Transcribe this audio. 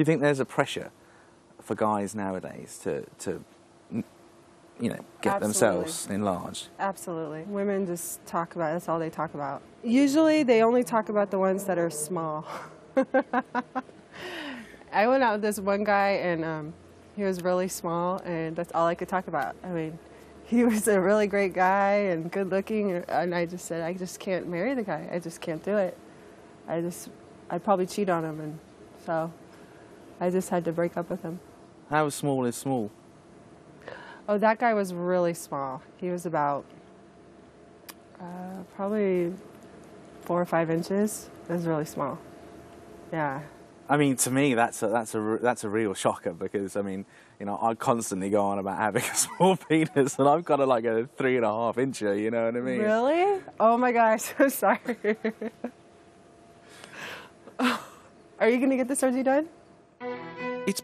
you think there's a pressure for guys nowadays to, to you know, get Absolutely. themselves enlarged? Absolutely. Women just talk about that's all they talk about. Usually they only talk about the ones that are small. I went out with this one guy and um, he was really small and that's all I could talk about. I mean, he was a really great guy and good looking and I just said I just can't marry the guy. I just can't do it. I just I'd probably cheat on him and so I just had to break up with him. How small is small? Oh, that guy was really small. He was about uh, probably four or five inches. It was really small. Yeah. I mean, to me, that's a, that's a, r- that's a real shocker because, I mean, you know, I constantly go on about having a small penis and I've got a, like a three and a half incher, you know what I mean? Really? Oh my gosh, I'm sorry. Are you going to get the surgery done? It's